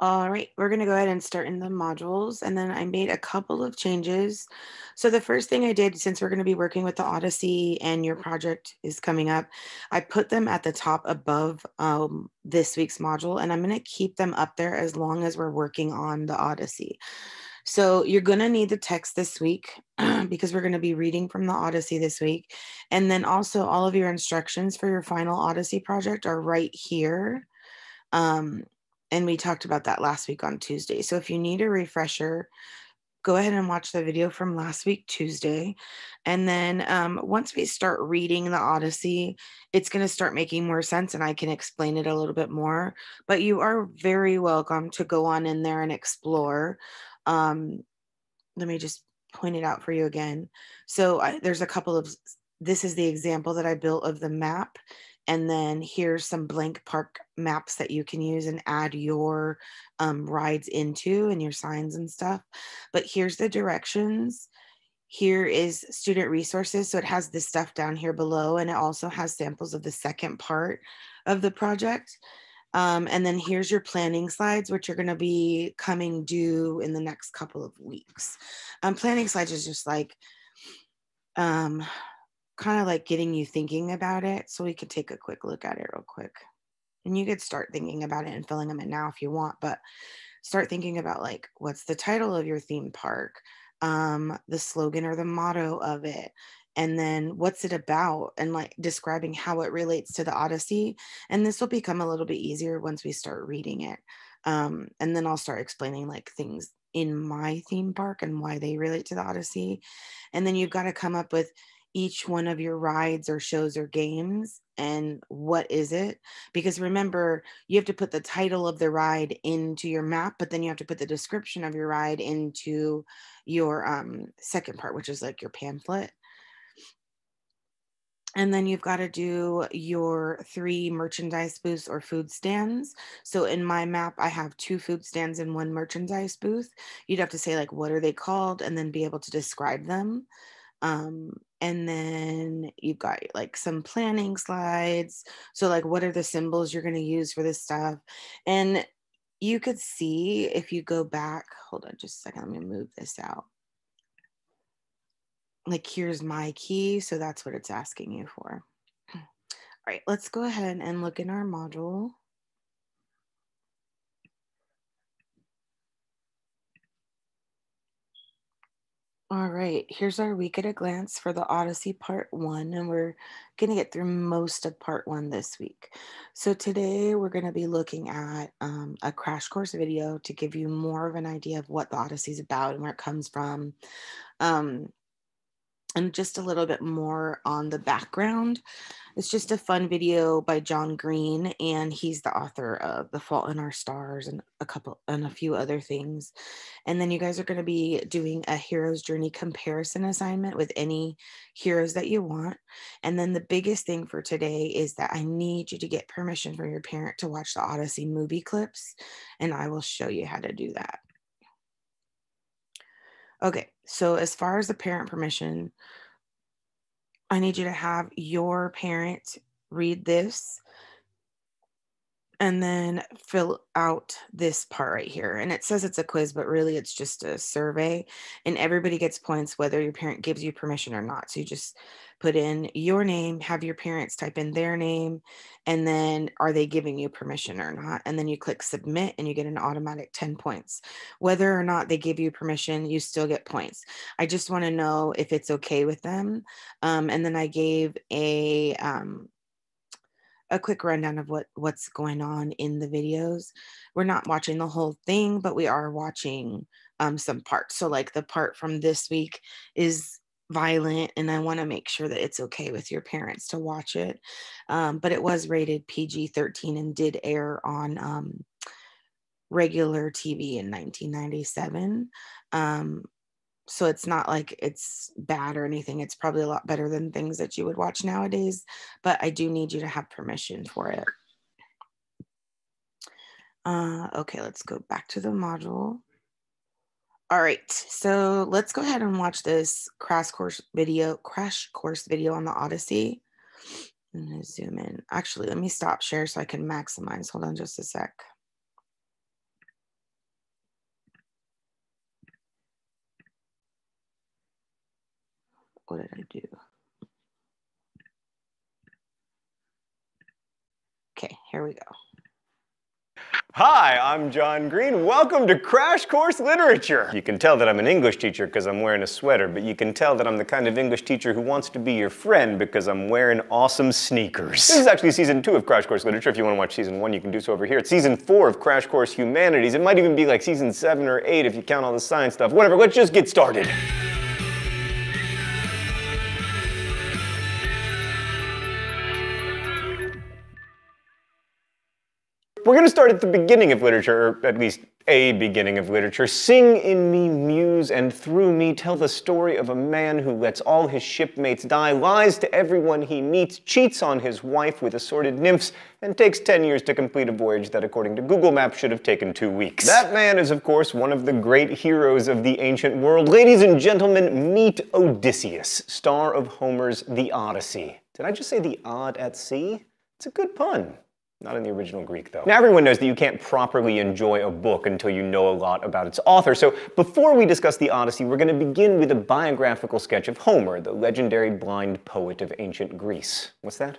All right, we're going to go ahead and start in the modules. And then I made a couple of changes. So the first thing I did, since we're going to be working with the Odyssey and your project is coming up, I put them at the top above um, this week's module. And I'm going to keep them up there as long as we're working on the Odyssey. So you're going to need the text this week because we're going to be reading from the Odyssey this week. And then also all of your instructions for your final Odyssey project are right here. Um, and we talked about that last week on Tuesday. So if you need a refresher, go ahead and watch the video from last week, Tuesday. And then um, once we start reading the Odyssey, it's going to start making more sense and I can explain it a little bit more. But you are very welcome to go on in there and explore. Um, let me just point it out for you again. So I, there's a couple of, this is the example that I built of the map and then here's some blank park maps that you can use and add your um, rides into and your signs and stuff. But here's the directions. Here is student resources. So it has this stuff down here below, and it also has samples of the second part of the project. Um, and then here's your planning slides, which are going to be coming due in the next couple of weeks. Um, planning slides is just like um, kind of like getting you thinking about it. So we could take a quick look at it real quick. And you could start thinking about it and filling them in now if you want, but start thinking about like what's the title of your theme park, um, the slogan or the motto of it, and then what's it about and like describing how it relates to the odyssey and this will become a little bit easier once we start reading it um, and then i'll start explaining like things in my theme park and why they relate to the odyssey and then you've got to come up with each one of your rides or shows or games and what is it because remember you have to put the title of the ride into your map but then you have to put the description of your ride into your um, second part which is like your pamphlet and then you've got to do your three merchandise booths or food stands. So in my map, I have two food stands and one merchandise booth. You'd have to say, like, what are they called? And then be able to describe them. Um, and then you've got like some planning slides. So like what are the symbols you're going to use for this stuff? And you could see if you go back hold on just a second let me move this out. Like here's my key so that's what it's asking you for. All right let's go ahead and look in our module All right, here's our week at a glance for the Odyssey part one, and we're going to get through most of part one this week. So, today we're going to be looking at um, a crash course video to give you more of an idea of what the Odyssey is about and where it comes from. Um, and just a little bit more on the background. It's just a fun video by John Green, and he's the author of The Fault in Our Stars and a couple and a few other things. And then you guys are going to be doing a hero's journey comparison assignment with any heroes that you want. And then the biggest thing for today is that I need you to get permission from your parent to watch the Odyssey movie clips, and I will show you how to do that. Okay, so as far as the parent permission, I need you to have your parent read this and then fill out this part right here. And it says it's a quiz, but really it's just a survey. And everybody gets points whether your parent gives you permission or not. So you just put in your name, have your parents type in their name, and then are they giving you permission or not? And then you click submit and you get an automatic 10 points. Whether or not they give you permission, you still get points. I just want to know if it's okay with them. Um, and then I gave a um, a quick rundown of what what's going on in the videos. We're not watching the whole thing, but we are watching um, some parts. So like the part from this week is violent and i want to make sure that it's okay with your parents to watch it um, but it was rated pg-13 and did air on um, regular tv in 1997 um, so it's not like it's bad or anything it's probably a lot better than things that you would watch nowadays but i do need you to have permission for it. Uh, okay let's go back to the module all right, so let's go ahead and watch this crash course video, crash course video on the Odyssey. I'm gonna zoom in. Actually, let me stop share so I can maximize. Hold on just a sec. What did I do? Okay, here we go. Hi, I'm John Green. Welcome to Crash Course Literature. You can tell that I'm an English teacher because I'm wearing a sweater, but you can tell that I'm the kind of English teacher who wants to be your friend because I'm wearing awesome sneakers. This is actually season two of Crash Course Literature. If you want to watch season one, you can do so over here. It's season four of Crash Course Humanities. It might even be like season seven or eight if you count all the science stuff. Whatever, let's just get started. We're going to start at the beginning of literature, or at least a beginning of literature. Sing in me, muse, and through me tell the story of a man who lets all his shipmates die, lies to everyone he meets, cheats on his wife with assorted nymphs, and takes 10 years to complete a voyage that, according to Google Maps, should have taken two weeks. That man is, of course, one of the great heroes of the ancient world. Ladies and gentlemen, meet Odysseus, star of Homer's The Odyssey. Did I just say the odd at sea? It's a good pun. Not in the original Greek, though. Now, everyone knows that you can't properly enjoy a book until you know a lot about its author, so before we discuss the Odyssey, we're going to begin with a biographical sketch of Homer, the legendary blind poet of ancient Greece. What's that?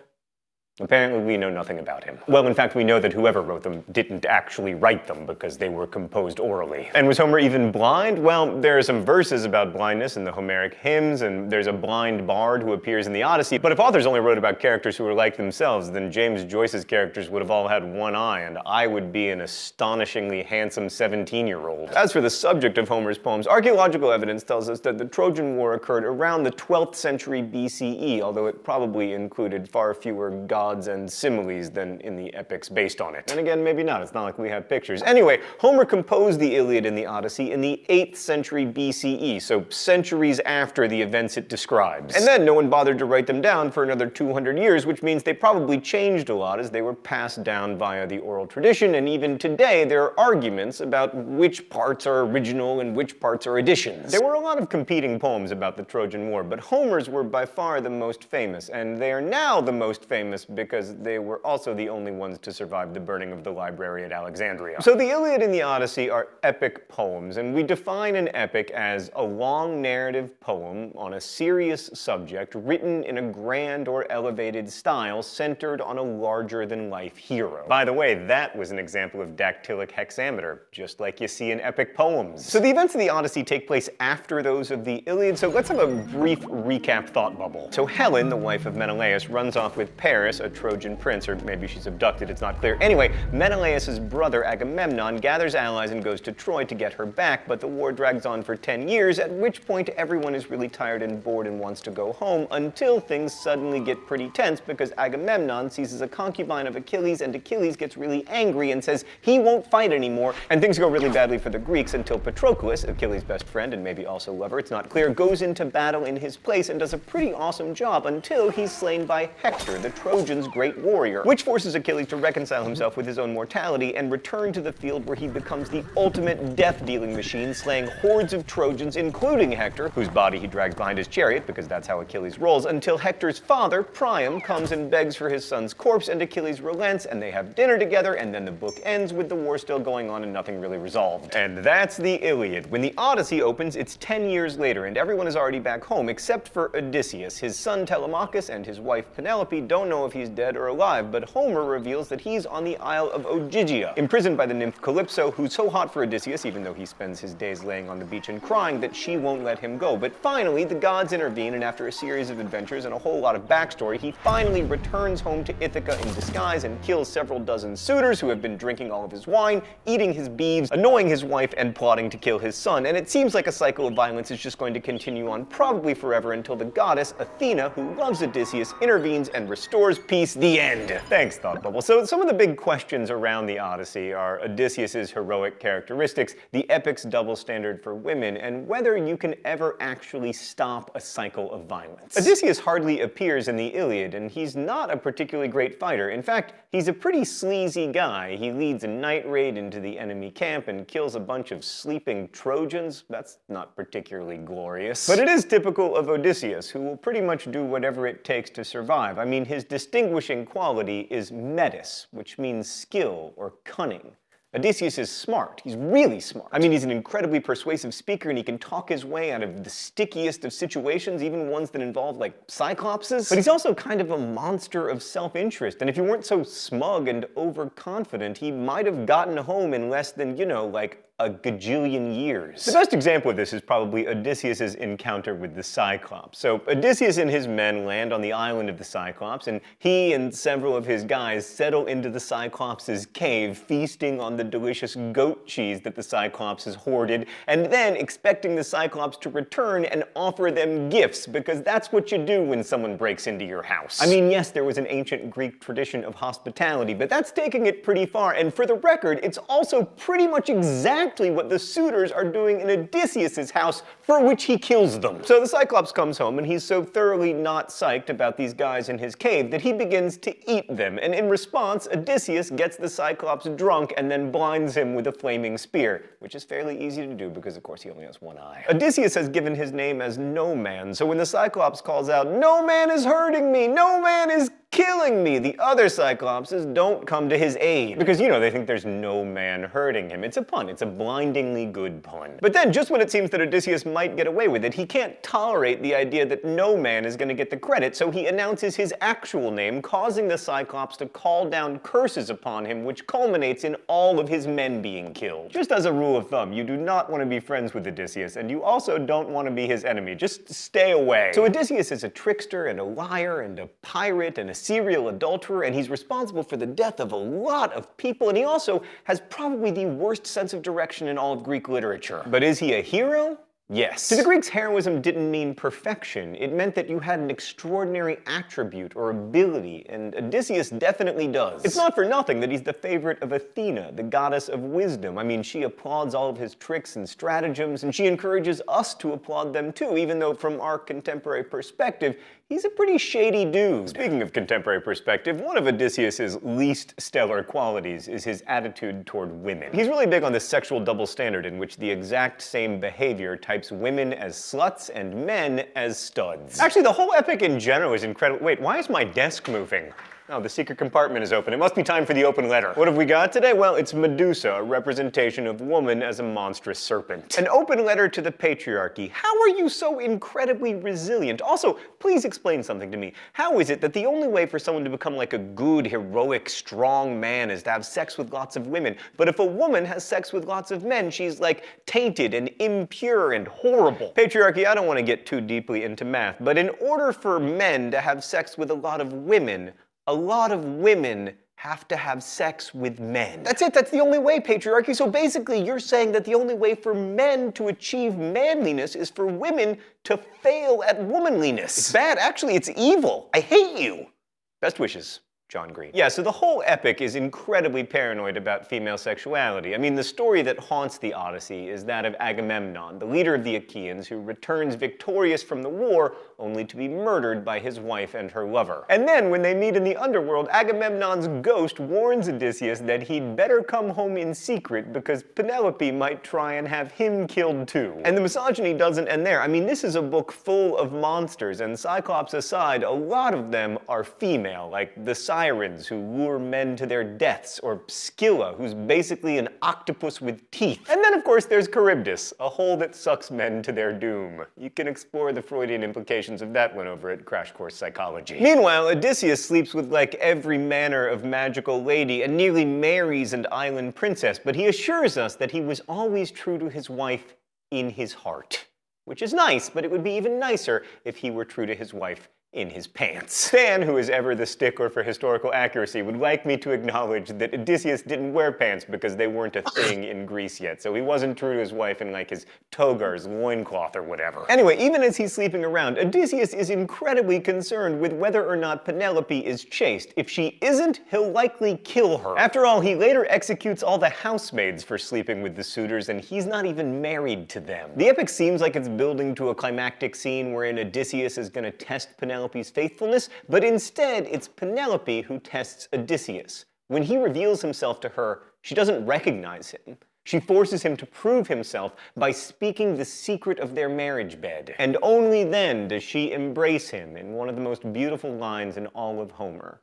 Apparently, we know nothing about him. Well, in fact, we know that whoever wrote them didn't actually write them because they were composed orally. And was Homer even blind? Well, there are some verses about blindness in the Homeric hymns, and there's a blind bard who appears in the Odyssey. But if authors only wrote about characters who were like themselves, then James Joyce's characters would have all had one eye, and I would be an astonishingly handsome 17 year old. As for the subject of Homer's poems, archaeological evidence tells us that the Trojan War occurred around the 12th century BCE, although it probably included far fewer gods gods and similes than in the epics based on it. And again, maybe not, it's not like we have pictures. Anyway, Homer composed the Iliad and the Odyssey in the 8th century BCE, so centuries after the events it describes. And then no one bothered to write them down for another 200 years, which means they probably changed a lot as they were passed down via the oral tradition, and even today there are arguments about which parts are original and which parts are additions. There were a lot of competing poems about the Trojan War, but Homer's were by far the most famous, and they are now the most famous because they were also the only ones to survive the burning of the library at Alexandria. So the Iliad and the Odyssey are epic poems, and we define an epic as a long narrative poem on a serious subject written in a grand or elevated style centered on a larger-than-life hero. By the way, that was an example of dactylic hexameter, just like you see in epic poems. So the events of the Odyssey take place after those of the Iliad, so let's have a brief recap thought bubble. So Helen, the wife of Menelaus, runs off with Paris, a Trojan prince, or maybe she's abducted, it's not clear. Anyway, Menelaus' brother Agamemnon gathers allies and goes to Troy to get her back, but the war drags on for 10 years, at which point everyone is really tired and bored and wants to go home, until things suddenly get pretty tense because Agamemnon seizes a concubine of Achilles, and Achilles gets really angry and says he won't fight anymore, and things go really badly for the Greeks until Patroclus, Achilles' best friend and maybe also lover, it's not clear, goes into battle in his place and does a pretty awesome job until he's slain by Hector, the Trojan great warrior, which forces Achilles to reconcile himself with his own mortality and return to the field where he becomes the ultimate death-dealing machine, slaying hordes of Trojans, including Hector, whose body he drags behind his chariot, because that's how Achilles rolls, until Hector's father, Priam, comes and begs for his son's corpse, and Achilles relents, and they have dinner together, and then the book ends with the war still going on and nothing really resolved. And that's the Iliad. When the Odyssey opens, it's 10 years later, and everyone is already back home, except for Odysseus. His son Telemachus and his wife Penelope don't know if he's dead or alive, but Homer reveals that he's on the Isle of Ogygia, imprisoned by the nymph Calypso, who's so hot for Odysseus, even though he spends his days laying on the beach and crying, that she won't let him go. But finally, the gods intervene, and after a series of adventures and a whole lot of backstory, he finally returns home to Ithaca in disguise and kills several dozen suitors who have been drinking all of his wine, eating his beeves, annoying his wife, and plotting to kill his son. And it seems like a cycle of violence is just going to continue on probably forever until the goddess Athena, who loves Odysseus, intervenes and restores peace the end. Thanks, Thought Bubble. So some of the big questions around the Odyssey are Odysseus's heroic characteristics, the epic's double standard for women, and whether you can ever actually stop a cycle of violence. Odysseus hardly appears in the Iliad, and he's not a particularly great fighter. In fact, he's a pretty sleazy guy. He leads a night raid into the enemy camp and kills a bunch of sleeping Trojans. That's not particularly glorious. But it is typical of Odysseus, who will pretty much do whatever it takes to survive. I mean, his distinguishing quality is metis, which means skill or cunning. Odysseus is smart. He's really smart. I mean, he's an incredibly persuasive speaker and he can talk his way out of the stickiest of situations, even ones that involve like cyclopses. But he's also kind of a monster of self-interest. And if he weren't so smug and overconfident, he might have gotten home in less than, you know, like a gajillion years. The best example of this is probably Odysseus' encounter with the Cyclops. So Odysseus and his men land on the island of the Cyclops, and he and several of his guys settle into the Cyclops' cave, feasting on the delicious goat cheese that the Cyclops has hoarded, and then expecting the Cyclops to return and offer them gifts, because that's what you do when someone breaks into your house. I mean, yes, there was an ancient Greek tradition of hospitality, but that's taking it pretty far, and for the record, it's also pretty much exactly exactly what the suitors are doing in Odysseus's house, for which he kills them. So the Cyclops comes home, and he's so thoroughly not psyched about these guys in his cave that he begins to eat them, and in response, Odysseus gets the Cyclops drunk and then blinds him with a flaming spear, which is fairly easy to do because, of course, he only has one eye. Odysseus has given his name as No Man, so when the Cyclops calls out, No man is hurting me, no man is killing me. The other Cyclopses don't come to his aid. Because, you know, they think there's no man hurting him. It's a pun. It's a blindingly good pun. But then, just when it seems that Odysseus might get away with it, he can't tolerate the idea that no man is going to get the credit, so he announces his actual name, causing the Cyclops to call down curses upon him, which culminates in all of his men being killed. Just as a rule of thumb, you do not want to be friends with Odysseus, and you also don't want to be his enemy. Just stay away. So Odysseus is a trickster and a liar and a pirate and a serial adulterer, and he's responsible for the death of a lot of people, and he also has probably the worst sense of direction in all of Greek literature. But is he a hero? Yes. To the Greeks, heroism didn't mean perfection. It meant that you had an extraordinary attribute or ability, and Odysseus definitely does. It's not for nothing that he's the favorite of Athena, the goddess of wisdom. I mean, she applauds all of his tricks and stratagems, and she encourages us to applaud them too, even though from our contemporary perspective, He's a pretty shady dude. Speaking of contemporary perspective, one of Odysseus's least stellar qualities is his attitude toward women. He's really big on this sexual double standard in which the exact same behavior types women as sluts and men as studs. Actually, the whole epic in general is incredible. Wait, why is my desk moving? Oh, the secret compartment is open. It must be time for the open letter. What have we got today? Well, it's Medusa, a representation of woman as a monstrous serpent. An open letter to the patriarchy. How are you so incredibly resilient? Also, please explain something to me. How is it that the only way for someone to become like a good, heroic, strong man is to have sex with lots of women? But if a woman has sex with lots of men, she's like tainted and impure and horrible. Patriarchy, I don't want to get too deeply into math, but in order for men to have sex with a lot of women, a lot of women have to have sex with men. That's it, that's the only way, patriarchy. So basically, you're saying that the only way for men to achieve manliness is for women to fail at womanliness. It's bad, actually, it's evil. I hate you. Best wishes. John Green. Yeah, so the whole epic is incredibly paranoid about female sexuality. I mean, the story that haunts the Odyssey is that of Agamemnon, the leader of the Achaeans, who returns victorious from the war only to be murdered by his wife and her lover. And then, when they meet in the underworld, Agamemnon's ghost warns Odysseus that he'd better come home in secret because Penelope might try and have him killed too. And the misogyny doesn't end there. I mean, this is a book full of monsters, and Cyclops aside, a lot of them are female, like the sirens who lure men to their deaths, or Scylla, who's basically an octopus with teeth. And then, of course, there's Charybdis, a hole that sucks men to their doom. You can explore the Freudian implications of that one over at Crash Course Psychology. Meanwhile, Odysseus sleeps with like every manner of magical lady and nearly marries an island princess, but he assures us that he was always true to his wife in his heart. Which is nice, but it would be even nicer if he were true to his wife in his pants. Stan, who is ever the stickler for historical accuracy, would like me to acknowledge that Odysseus didn't wear pants because they weren't a thing in Greece yet, so he wasn't true to his wife in like his toga or his loincloth or whatever. Anyway, even as he's sleeping around, Odysseus is incredibly concerned with whether or not Penelope is chaste. If she isn't, he'll likely kill her. After all, he later executes all the housemaids for sleeping with the suitors, and he's not even married to them. The epic seems like it's building to a climactic scene wherein Odysseus is gonna test Penelope Penelope's faithfulness, but instead it's Penelope who tests Odysseus. When he reveals himself to her, she doesn't recognize him. She forces him to prove himself by speaking the secret of their marriage bed. And only then does she embrace him in one of the most beautiful lines in all of Homer.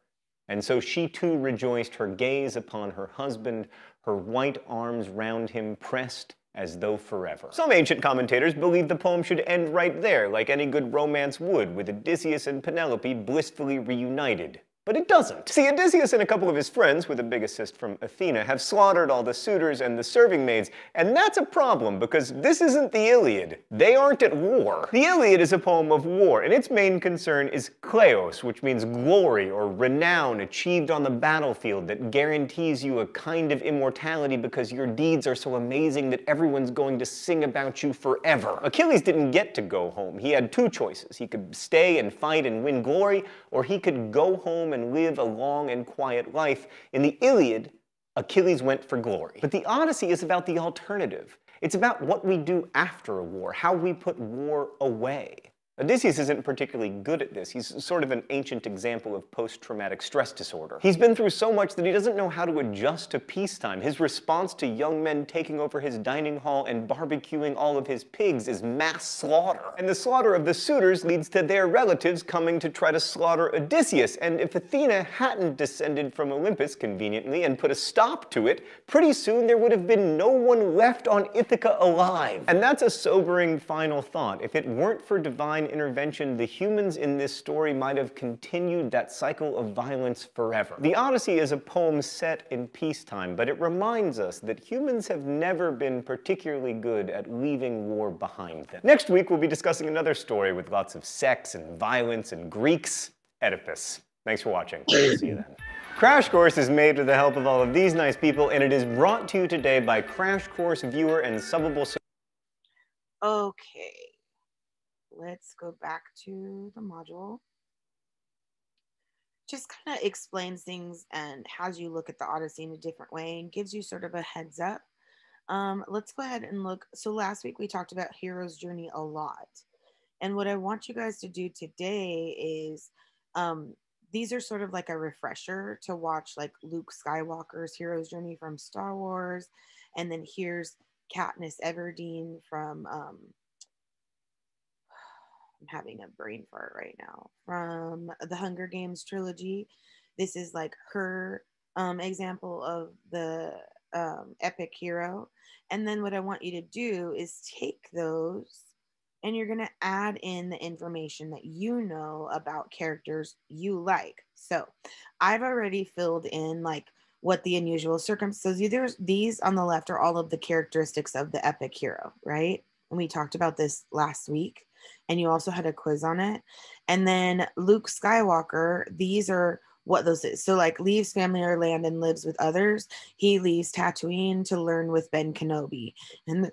And so she too rejoiced her gaze upon her husband, her white arms round him pressed as though forever. Some ancient commentators believe the poem should end right there, like any good romance would, with Odysseus and Penelope blissfully reunited. But it doesn't. See, Odysseus and a couple of his friends, with a big assist from Athena, have slaughtered all the suitors and the serving maids, and that's a problem because this isn't the Iliad. They aren't at war. The Iliad is a poem of war, and its main concern is kleos, which means glory or renown achieved on the battlefield that guarantees you a kind of immortality because your deeds are so amazing that everyone's going to sing about you forever. Achilles didn't get to go home. He had two choices. He could stay and fight and win glory, or he could go home and live a long and quiet life. In the Iliad, Achilles went for glory. But the Odyssey is about the alternative. It's about what we do after a war, how we put war away. Odysseus isn't particularly good at this. He's sort of an ancient example of post-traumatic stress disorder. He's been through so much that he doesn't know how to adjust to peacetime. His response to young men taking over his dining hall and barbecuing all of his pigs is mass slaughter. And the slaughter of the suitors leads to their relatives coming to try to slaughter Odysseus. And if Athena hadn't descended from Olympus conveniently and put a stop to it, pretty soon there would have been no one left on Ithaca alive. And that's a sobering final thought. If it weren't for divine divine intervention, the humans in this story might have continued that cycle of violence forever. The Odyssey is a poem set in peacetime, but it reminds us that humans have never been particularly good at leaving war behind them. Next week, we'll be discussing another story with lots of sex and violence and Greeks, Oedipus. Thanks for watching. See you then. Crash Course is made with the help of all of these nice people, and it is brought to you today by Crash Course viewer and subbable. Okay let's go back to the module. Just kind of explains things and has you look at the Odyssey in a different way and gives you sort of a heads up. Um, let's go ahead and look. So last week we talked about Hero's Journey a lot. And what I want you guys to do today is um, these are sort of like a refresher to watch like Luke Skywalker's Hero's Journey from Star Wars. And then here's Katniss Everdeen from um, I'm having a brain fart right now from the Hunger Games trilogy. This is like her um, example of the um, epic hero. And then what I want you to do is take those and you're going to add in the information that you know about characters you like. So I've already filled in like what the unusual circumstances. There's these on the left are all of the characteristics of the epic hero, right? And we talked about this last week and you also had a quiz on it. And then Luke Skywalker, these are what those is. So like leaves family or land and lives with others. He leaves Tatooine to learn with Ben Kenobi. And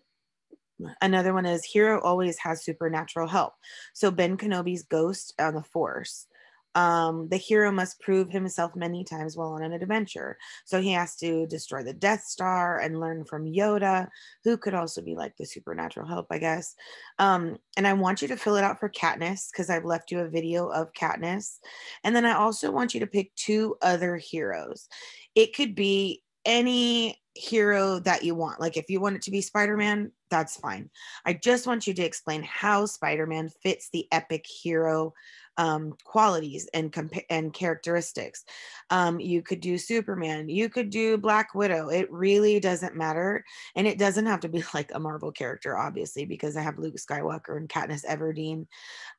another one is hero always has supernatural help. So Ben Kenobi's ghost on the force um, the hero must prove himself many times while on an adventure. So he has to destroy the Death Star and learn from Yoda, who could also be like the supernatural help, I guess. Um, and I want you to fill it out for Katniss because I've left you a video of Katniss. And then I also want you to pick two other heroes. It could be any hero that you want. Like if you want it to be Spider Man, that's fine. I just want you to explain how Spider Man fits the epic hero um, qualities and and characteristics. Um, you could do Superman, you could do Black Widow. It really doesn't matter, and it doesn't have to be like a Marvel character, obviously, because I have Luke Skywalker and Katniss Everdeen.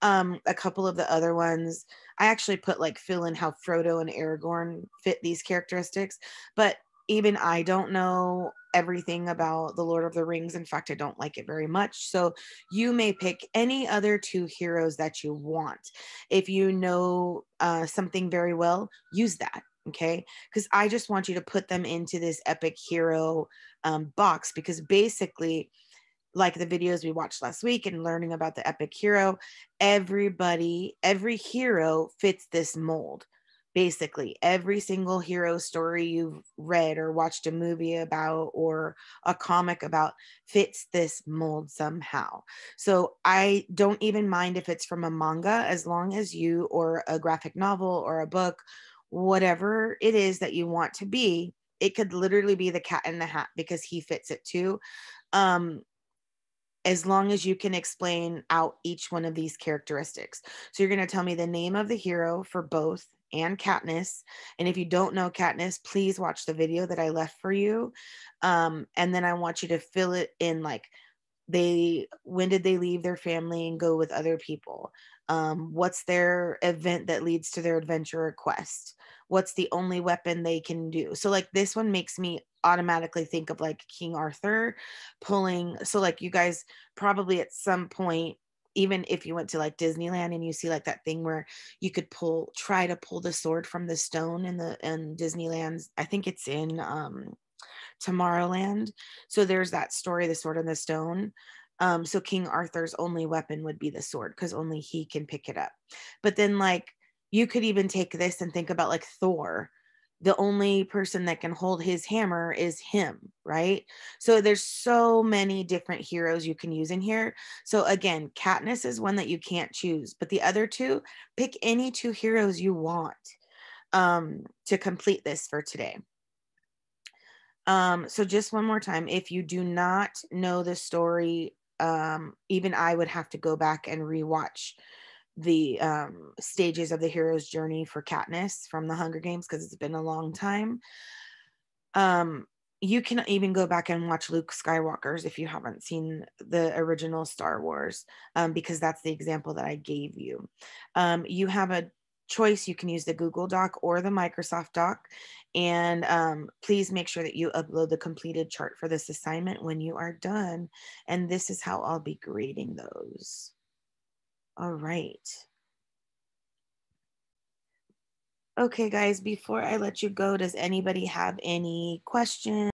Um, a couple of the other ones, I actually put like fill in how Frodo and Aragorn fit these characteristics, but even I don't know everything about the Lord of the Rings. In fact, I don't like it very much. So you may pick any other two heroes that you want. If you know uh, something very well, use that. Okay. Because I just want you to put them into this epic hero um, box because basically, like the videos we watched last week and learning about the epic hero, everybody, every hero fits this mold basically every single hero story you've read or watched a movie about or a comic about fits this mold somehow. So I don't even mind if it's from a manga as long as you or a graphic novel or a book whatever it is that you want to be it could literally be the cat in the hat because he fits it too um as long as you can explain out each one of these characteristics. So you're going to tell me the name of the hero for both and Katniss. And if you don't know Katniss, please watch the video that I left for you. Um, and then I want you to fill it in like they when did they leave their family and go with other people um, what's their event that leads to their adventure or quest what's the only weapon they can do so like this one makes me automatically think of like king arthur pulling so like you guys probably at some point even if you went to like disneyland and you see like that thing where you could pull try to pull the sword from the stone in the in disneyland's i think it's in um Tomorrowland. So there's that story, The Sword and the Stone. Um, so King Arthur's only weapon would be the sword because only he can pick it up. But then, like, you could even take this and think about like Thor. The only person that can hold his hammer is him, right? So there's so many different heroes you can use in here. So again, Katniss is one that you can't choose, but the other two, pick any two heroes you want um, to complete this for today. Um, so just one more time, if you do not know the story, um, even I would have to go back and rewatch the um, stages of the hero's journey for Katniss from the Hunger Games because it's been a long time. Um, you can even go back and watch Luke Skywalker's if you haven't seen the original Star Wars, um, because that's the example that I gave you. Um, you have a choice, you can use the Google Doc or the Microsoft Doc. And um, please make sure that you upload the completed chart for this assignment when you are done. And this is how I'll be grading those. All right. Okay, guys, before I let you go, does anybody have any questions?